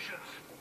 positions.